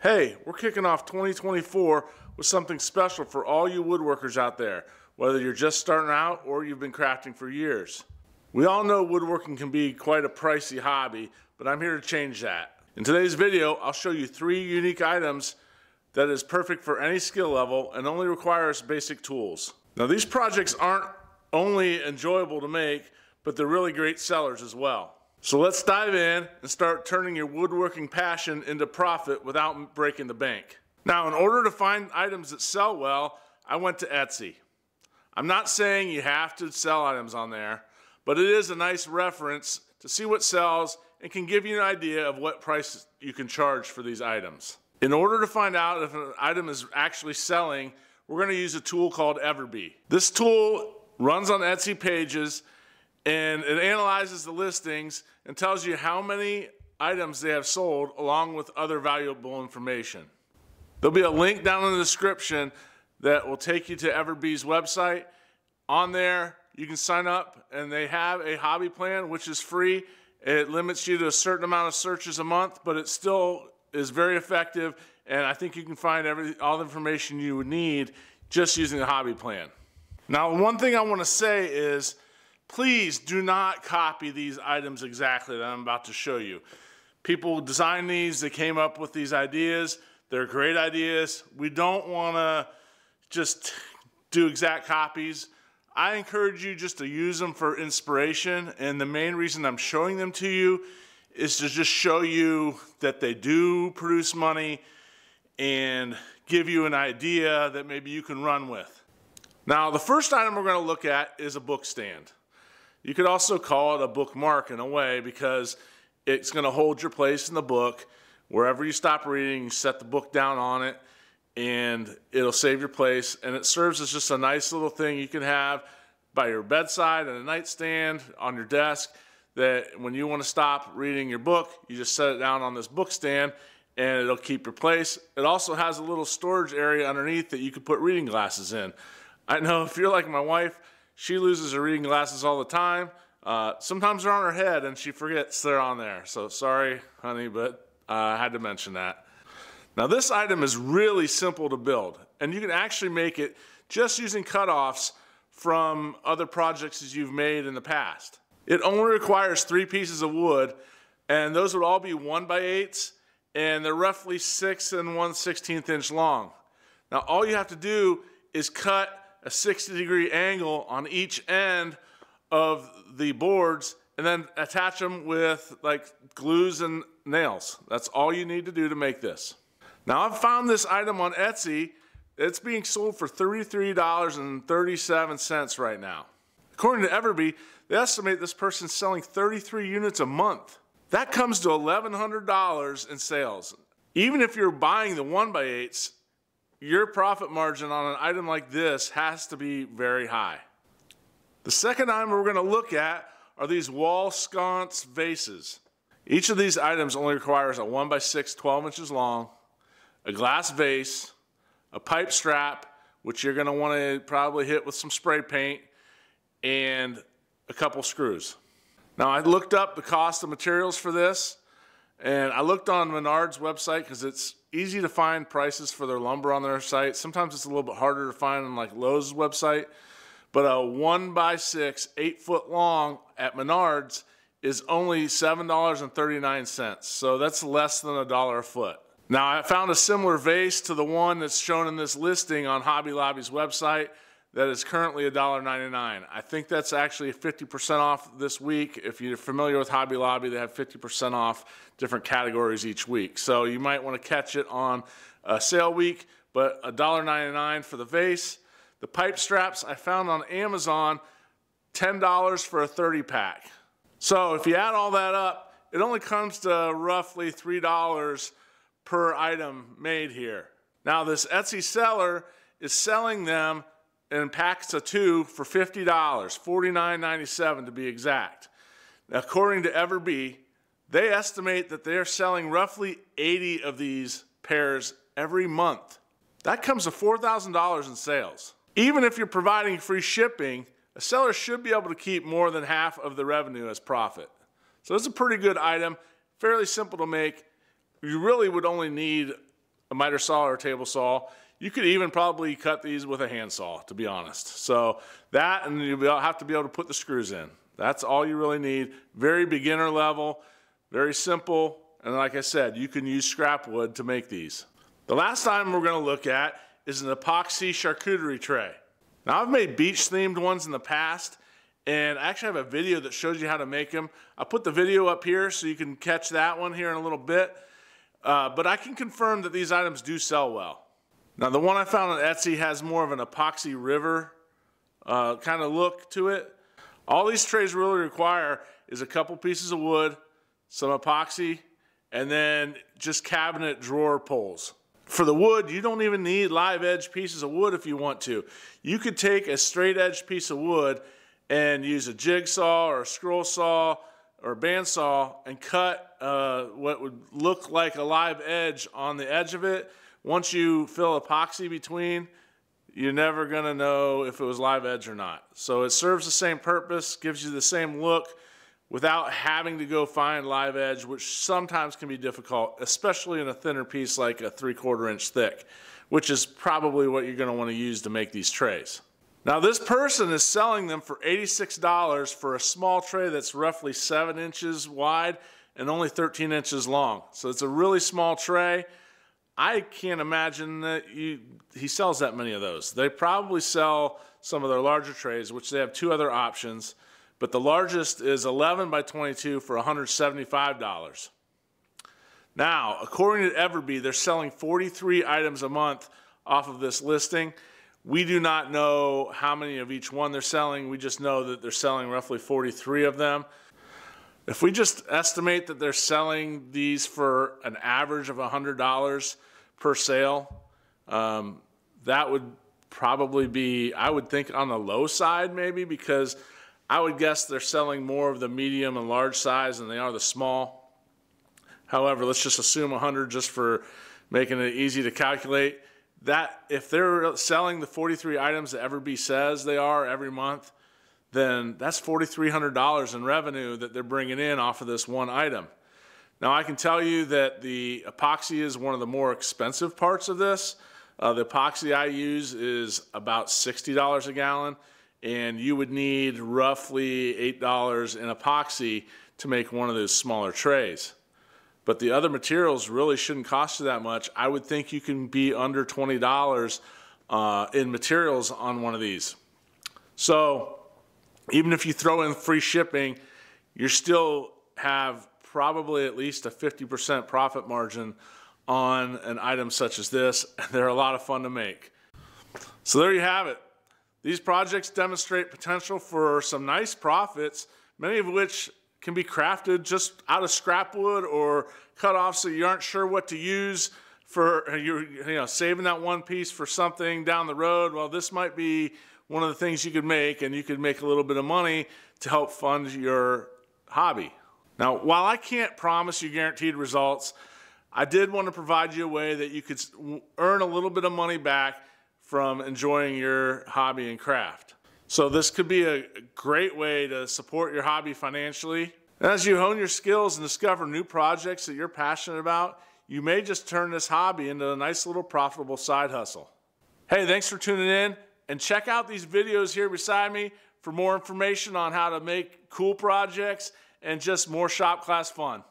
Hey, we're kicking off 2024 with something special for all you woodworkers out there, whether you're just starting out or you've been crafting for years. We all know woodworking can be quite a pricey hobby, but I'm here to change that. In today's video, I'll show you three unique items that is perfect for any skill level and only requires basic tools. Now these projects aren't only enjoyable to make, but they're really great sellers as well. So let's dive in and start turning your woodworking passion into profit without breaking the bank. Now, in order to find items that sell well, I went to Etsy. I'm not saying you have to sell items on there, but it is a nice reference to see what sells and can give you an idea of what price you can charge for these items. In order to find out if an item is actually selling, we're going to use a tool called Everbee. This tool runs on Etsy pages and it analyzes the listings and tells you how many items they have sold along with other valuable information. There'll be a link down in the description that will take you to Everbee's website. On there, you can sign up and they have a hobby plan which is free. It limits you to a certain amount of searches a month, but it still is very effective and I think you can find every, all the information you would need just using the hobby plan. Now, one thing I want to say is Please do not copy these items exactly that I'm about to show you. People designed these, they came up with these ideas. They're great ideas. We don't want to just do exact copies. I encourage you just to use them for inspiration. And the main reason I'm showing them to you is to just show you that they do produce money and give you an idea that maybe you can run with. Now, the first item we're going to look at is a book stand. You could also call it a bookmark in a way because it's going to hold your place in the book. Wherever you stop reading, you set the book down on it and it'll save your place. And it serves as just a nice little thing you can have by your bedside and a nightstand on your desk that when you want to stop reading your book, you just set it down on this book stand and it'll keep your place. It also has a little storage area underneath that you can put reading glasses in. I know if you're like my wife, she loses her reading glasses all the time. Uh, sometimes they're on her head and she forgets they're on there. So sorry, honey, but uh, I had to mention that. Now this item is really simple to build and you can actually make it just using cutoffs from other projects that you've made in the past. It only requires three pieces of wood and those would all be one by eights and they're roughly six and one sixteenth inch long. Now all you have to do is cut a 60 degree angle on each end of the boards and then attach them with like glues and nails. That's all you need to do to make this. Now I've found this item on Etsy. It's being sold for $33.37 right now. According to Everbee, they estimate this person's selling 33 units a month. That comes to $1,100 in sales. Even if you're buying the 1x8s, your profit margin on an item like this has to be very high. The second item we're going to look at are these wall sconce vases. Each of these items only requires a 1 by 6 12 inches long, a glass vase, a pipe strap, which you're going to want to probably hit with some spray paint, and a couple screws. Now I looked up the cost of materials for this, and I looked on Menards website because it's easy to find prices for their lumber on their site. Sometimes it's a little bit harder to find on like Lowe's website. But a one by six, eight foot long at Menards is only $7.39. So that's less than a dollar a foot. Now I found a similar vase to the one that's shown in this listing on Hobby Lobby's website that is currently $1.99. I think that's actually 50% off this week. If you're familiar with Hobby Lobby, they have 50% off different categories each week. So you might want to catch it on a sale week, but $1.99 for the vase. The pipe straps I found on Amazon, $10 for a 30 pack. So if you add all that up, it only comes to roughly $3 per item made here. Now this Etsy seller is selling them in packs of two for $50, $49.97 to be exact. According to Everbee, they estimate that they're selling roughly 80 of these pairs every month. That comes to $4,000 in sales. Even if you're providing free shipping, a seller should be able to keep more than half of the revenue as profit. So it's a pretty good item, fairly simple to make. You really would only need a miter saw or a table saw. You could even probably cut these with a handsaw, to be honest. So that, and you'll have to be able to put the screws in. That's all you really need. Very beginner level, very simple. And like I said, you can use scrap wood to make these. The last item we're gonna look at is an epoxy charcuterie tray. Now I've made beach themed ones in the past and I actually have a video that shows you how to make them. I put the video up here so you can catch that one here in a little bit. Uh, but I can confirm that these items do sell well. Now the one I found on Etsy has more of an epoxy river uh, kind of look to it. All these trays really require is a couple pieces of wood, some epoxy, and then just cabinet drawer pulls. For the wood, you don't even need live edge pieces of wood if you want to. You could take a straight edge piece of wood and use a jigsaw or a scroll saw or a bandsaw and cut uh, what would look like a live edge on the edge of it. Once you fill epoxy between, you're never to know if it was live edge or not. So it serves the same purpose, gives you the same look without having to go find live edge, which sometimes can be difficult, especially in a thinner piece like a three quarter inch thick, which is probably what you're want to use to make these trays. Now this person is selling them for $86 for a small tray that's roughly seven inches wide and only 13 inches long. So it's a really small tray. I can't imagine that you, he sells that many of those. They probably sell some of their larger trays, which they have two other options, but the largest is 11 by 22 for $175. Now, according to Everbee, they're selling 43 items a month off of this listing. We do not know how many of each one they're selling. We just know that they're selling roughly 43 of them. If we just estimate that they're selling these for an average of $100 per sale, um, that would probably be, I would think, on the low side maybe because I would guess they're selling more of the medium and large size than they are the small. However, let's just assume 100 just for making it easy to calculate that if they're selling the 43 items that Everbee says they are every month, then that's $4,300 in revenue that they're bringing in off of this one item. Now, I can tell you that the epoxy is one of the more expensive parts of this. Uh, the epoxy I use is about $60 a gallon, and you would need roughly $8 in epoxy to make one of those smaller trays but the other materials really shouldn't cost you that much. I would think you can be under $20 uh, in materials on one of these. So even if you throw in free shipping, you still have probably at least a 50% profit margin on an item such as this, and they're a lot of fun to make. So there you have it. These projects demonstrate potential for some nice profits, many of which can be crafted just out of scrap wood or cut off so you aren't sure what to use for you you know saving that one piece for something down the road well this might be one of the things you could make and you could make a little bit of money to help fund your hobby now while i can't promise you guaranteed results i did want to provide you a way that you could earn a little bit of money back from enjoying your hobby and craft so this could be a great way to support your hobby financially. As you hone your skills and discover new projects that you're passionate about, you may just turn this hobby into a nice little profitable side hustle. Hey, thanks for tuning in and check out these videos here beside me for more information on how to make cool projects and just more shop class fun.